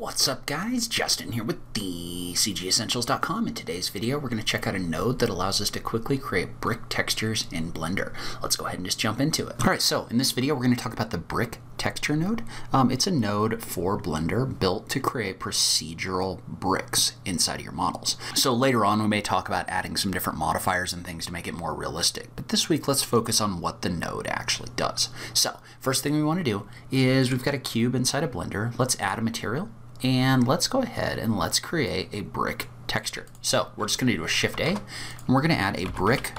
What's up guys? Justin here with the CGEssentials.com. In today's video we're going to check out a node that allows us to quickly create brick textures in Blender. Let's go ahead and just jump into it. Alright, so in this video we're going to talk about the brick texture node. Um, it's a node for Blender built to create procedural bricks inside of your models. So later on we may talk about adding some different modifiers and things to make it more realistic. But this week let's focus on what the node actually does. So first thing we want to do is we've got a cube inside of Blender. Let's add a material and let's go ahead and let's create a brick texture. So we're just going to do a Shift A, and we're going to add a brick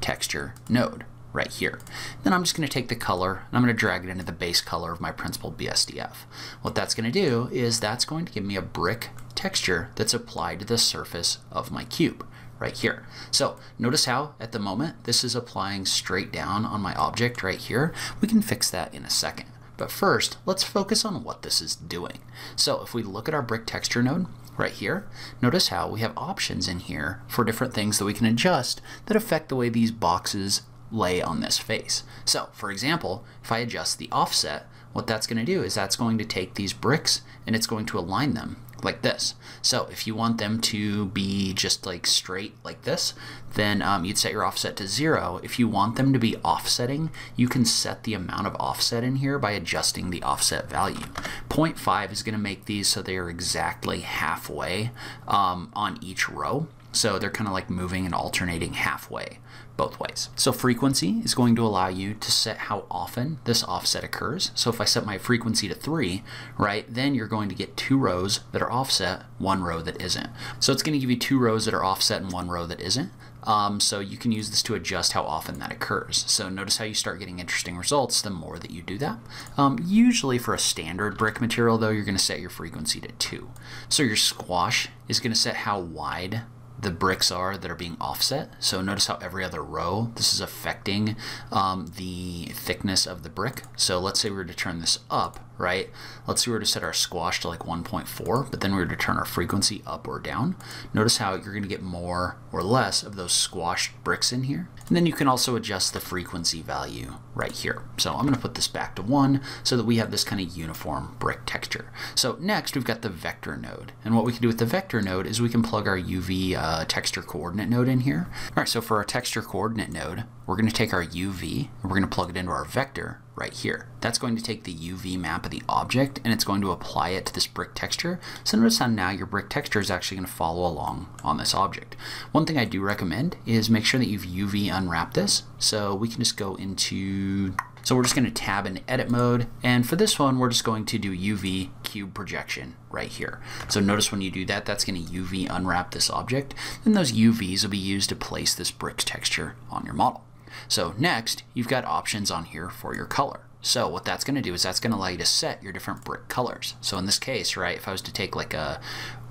texture node right here. Then I'm just going to take the color and I'm going to drag it into the base color of my principled BSDF. What that's going to do is that's going to give me a brick texture that's applied to the surface of my cube right here. So notice how at the moment this is applying straight down on my object right here. We can fix that in a second. But first, let's focus on what this is doing. So if we look at our brick texture node right here, notice how we have options in here for different things that we can adjust that affect the way these boxes lay on this face. So for example, if I adjust the offset, what that's going to do is that's going to take these bricks and it's going to align them like this. So if you want them to be just like straight like this, then um, you'd set your offset to zero. If you want them to be offsetting, you can set the amount of offset in here by adjusting the offset value. 0.5 is going to make these so they are exactly halfway um, on each row. So they're kind of like moving and alternating halfway both ways. So frequency is going to allow you to set how often this offset occurs. So if I set my frequency to three, right, then you're going to get two rows that are offset, one row that isn't. So it's going to give you two rows that are offset and one row that isn't. Um, so you can use this to adjust how often that occurs. So notice how you start getting interesting results the more that you do that. Um, usually for a standard brick material though, you're going to set your frequency to 2. So your squash is going to set how wide the bricks are that are being offset. So notice how every other row, this is affecting um, the thickness of the brick. So let's say we were to turn this up, right? Let's say we were to set our squash to like 1.4, but then we were to turn our frequency up or down. Notice how you're going to get more or less of those squashed bricks in here. And then you can also adjust the frequency value right here. So I'm going to put this back to 1 so that we have this kind of uniform brick texture. So next we've got the vector node. And what we can do with the vector node is we can plug our UV uh, texture coordinate node in here. All right, so for our texture coordinate node, we're going to take our UV and we're going to plug it into our vector right here. That's going to take the UV map of the object and it's going to apply it to this brick texture. So notice how now your brick texture is actually going to follow along on this object. One thing I do recommend is make sure that you've UV unwrapped this. So we can just go into so we're just going to tab in edit mode. And for this one, we're just going to do UV cube projection right here. So notice when you do that, that's going to UV unwrap this object. Then those UVs will be used to place this brick texture on your model. So next, you've got options on here for your color. So what that's going to do is that's going to allow you to set your different brick colors. So in this case, right, if I was to take like a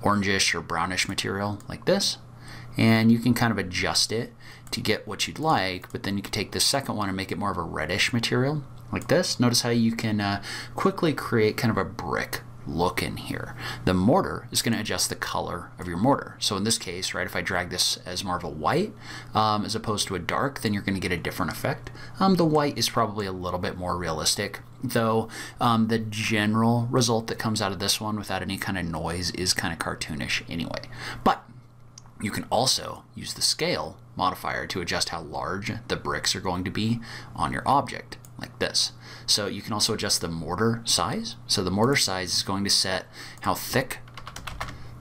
orangish or brownish material like this, and you can kind of adjust it to get what you'd like, but then you can take the second one and make it more of a reddish material like this. Notice how you can uh, quickly create kind of a brick look in here. The mortar is going to adjust the color of your mortar. So in this case, right, if I drag this as more of a white um, as opposed to a dark, then you're going to get a different effect. Um, the white is probably a little bit more realistic, though um, the general result that comes out of this one without any kind of noise is kind of cartoonish anyway. But you can also use the scale modifier to adjust how large the bricks are going to be on your object like this. So you can also adjust the mortar size. So the mortar size is going to set how thick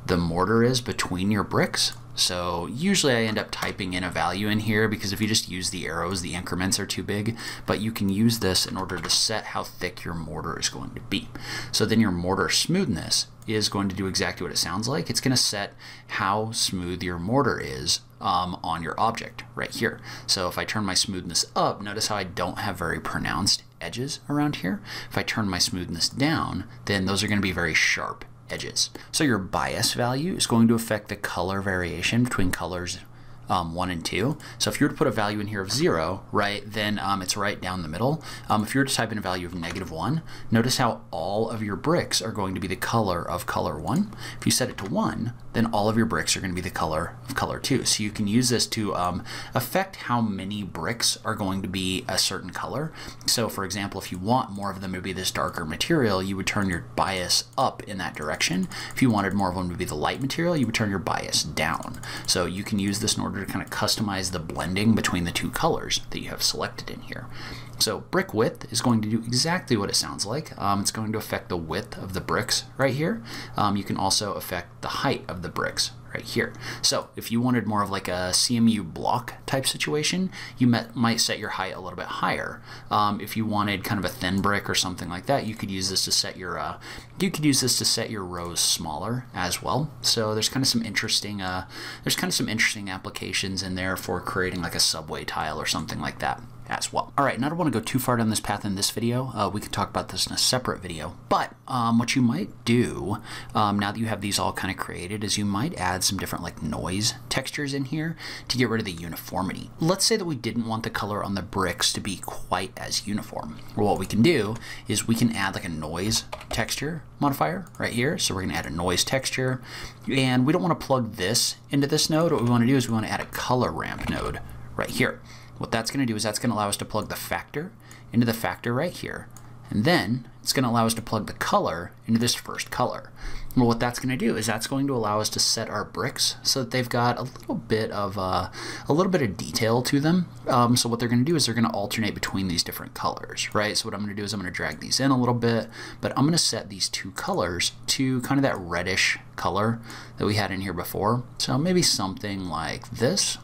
the mortar is between your bricks. So usually I end up typing in a value in here because if you just use the arrows, the increments are too big, but you can use this in order to set how thick your mortar is going to be. So then your mortar smoothness is going to do exactly what it sounds like. It's going to set how smooth your mortar is um, on your object right here. So if I turn my smoothness up, notice how I don't have very pronounced edges around here. If I turn my smoothness down, then those are going to be very sharp edges. So your bias value is going to affect the color variation between colors um, 1 and 2. So if you were to put a value in here of 0, right, then um, it's right down the middle. Um, if you were to type in a value of negative 1, notice how all of your bricks are going to be the color of color 1. If you set it to 1, then all of your bricks are going to be the color of color 2. So you can use this to um, affect how many bricks are going to be a certain color. So for example, if you want more of them to be this darker material, you would turn your bias up in that direction. If you wanted more of them to be the light material, you would turn your bias down. So you can use this in order to kind of customize the blending between the two colors that you have selected in here. So brick width is going to do exactly what it sounds like. Um, it's going to affect the width of the bricks right here. Um, you can also affect the height of the bricks right here. So if you wanted more of like a CMU block type situation, you met, might set your height a little bit higher. Um, if you wanted kind of a thin brick or something like that, you could use this to set your uh, you could use this to set your rows smaller as well. So there's kind of some interesting uh, there's kind of some interesting applications in there for creating like a subway tile or something like that as well. All right, now I don't want to go too far down this path in this video. Uh, we can talk about this in a separate video. But um, what you might do um, now that you have these all kind of created is you might add some different like noise textures in here to get rid of the uniformity. Let's say that we didn't want the color on the bricks to be quite as uniform. Well, what we can do is we can add like a noise texture modifier right here. So we're going to add a noise texture. And we don't want to plug this into this node. What we want to do is we want to add a color ramp node right here. What that's going to do is that's going to allow us to plug the factor into the factor right here. And then it's going to allow us to plug the color into this first color. Well, what that's going to do is that's going to allow us to set our bricks so that they've got a little bit of uh, a little bit of detail to them. Um, so what they're going to do is they're going to alternate between these different colors, right? So what I'm going to do is I'm going to drag these in a little bit, but I'm going to set these two colors to kind of that reddish color that we had in here before. So maybe something like this.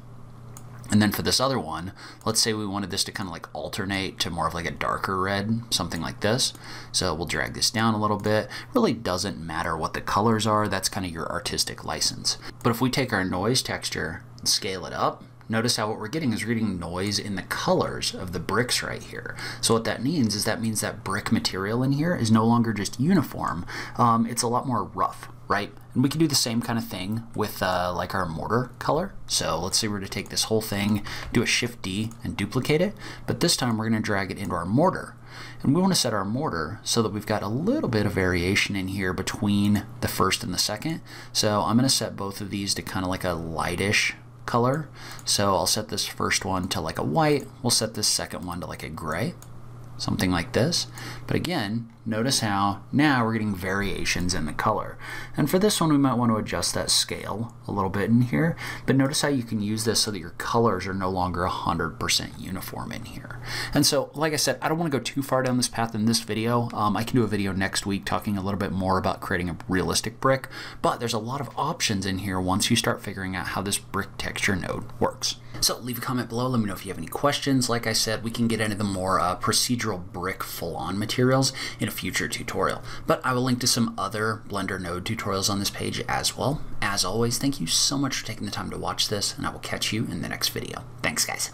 And then for this other one, let's say we wanted this to kind of like alternate to more of like a darker red, something like this. So we'll drag this down a little bit. Really doesn't matter what the colors are, that's kind of your artistic license. But if we take our noise texture and scale it up, notice how what we're getting is we're getting noise in the colors of the bricks right here. So what that means is that means that brick material in here is no longer just uniform, um, it's a lot more rough right? And we can do the same kind of thing with uh, like our mortar color. So let's say we're to take this whole thing, do a Shift D and duplicate it, but this time we're going to drag it into our mortar. And we want to set our mortar so that we've got a little bit of variation in here between the first and the second. So I'm going to set both of these to kind of like a lightish color. So I'll set this first one to like a white. We'll set this second one to like a gray something like this. But again, notice how now we're getting variations in the color. And for this one, we might want to adjust that scale a little bit in here. But notice how you can use this so that your colors are no longer 100% uniform in here. And so, like I said, I don't want to go too far down this path in this video. Um, I can do a video next week talking a little bit more about creating a realistic brick. But there's a lot of options in here once you start figuring out how this brick texture node works. So leave a comment below. Let me know if you have any questions. Like I said, we can get into the more uh, procedural brick full-on materials in a future tutorial. But I will link to some other Blender Node tutorials on this page as well. As always, thank you so much for taking the time to watch this, and I will catch you in the next video. Thanks, guys.